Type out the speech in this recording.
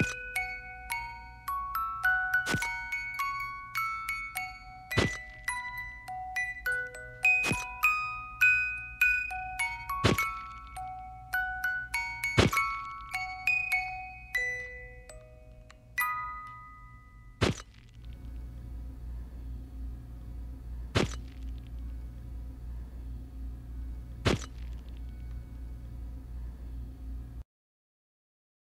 you